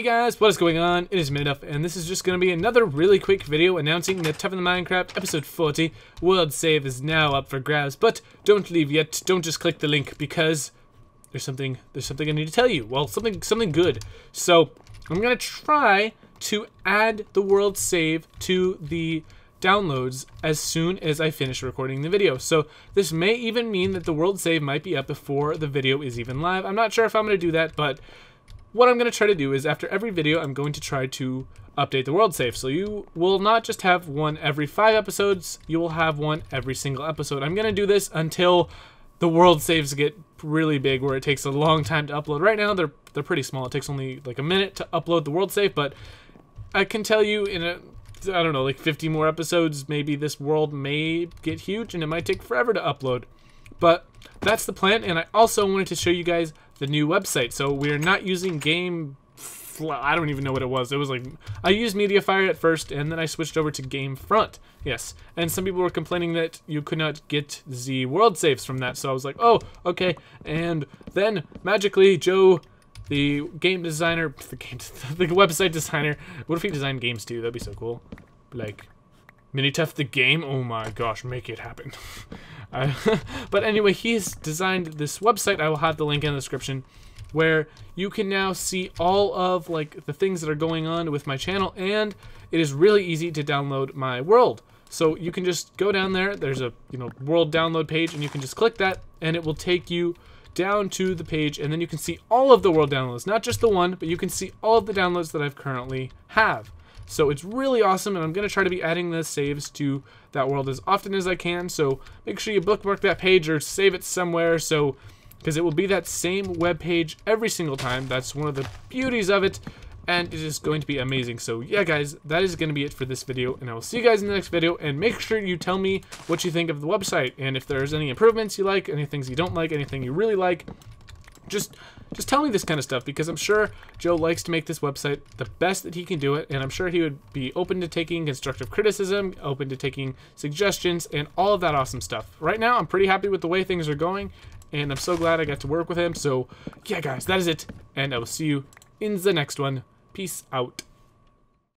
guys, what is going on? It is Minituff, and this is just going to be another really quick video announcing that Tuffin the Minecraft episode 40 world save is now up for grabs. But don't leave yet. Don't just click the link because there's something there's something I need to tell you. Well, something something good. So I'm going to try to add the world save to the downloads as soon as I finish recording the video. So this may even mean that the world save might be up before the video is even live. I'm not sure if I'm going to do that, but what I'm going to try to do is after every video, I'm going to try to update the world save. So you will not just have one every five episodes, you will have one every single episode. I'm going to do this until the world saves get really big where it takes a long time to upload. Right now, they're, they're pretty small. It takes only like a minute to upload the world save, but I can tell you in a, I don't know, like 50 more episodes, maybe this world may get huge and it might take forever to upload. But that's the plan, and I also wanted to show you guys the new website. So we're not using game I don't even know what it was. It was like I used MediaFire at first, and then I switched over to GameFront. Yes, and some people were complaining that you could not get the world saves from that. So I was like, oh, okay. And then magically, Joe, the game designer, the game, the website designer. What if he designed games too? That'd be so cool. Like Minituff the game. Oh my gosh, make it happen. but anyway, he's designed this website. I will have the link in the description where you can now see all of like the things that are going on with my channel and it is really easy to download my world. So you can just go down there, there's a you know world download page and you can just click that and it will take you down to the page and then you can see all of the world downloads, not just the one, but you can see all of the downloads that I've currently have. So it's really awesome, and I'm going to try to be adding the saves to that world as often as I can. So make sure you bookmark that page or save it somewhere so because it will be that same web page every single time. That's one of the beauties of it, and it is going to be amazing. So yeah, guys, that is going to be it for this video, and I will see you guys in the next video, and make sure you tell me what you think of the website, and if there's any improvements you like, any things you don't like, anything you really like, just just tell me this kind of stuff because I'm sure Joe likes to make this website the best that he can do it and I'm sure he would be open to taking constructive criticism, open to taking suggestions and all of that awesome stuff. Right now I'm pretty happy with the way things are going and I'm so glad I got to work with him. So yeah guys, that is it and I will see you in the next one. Peace out.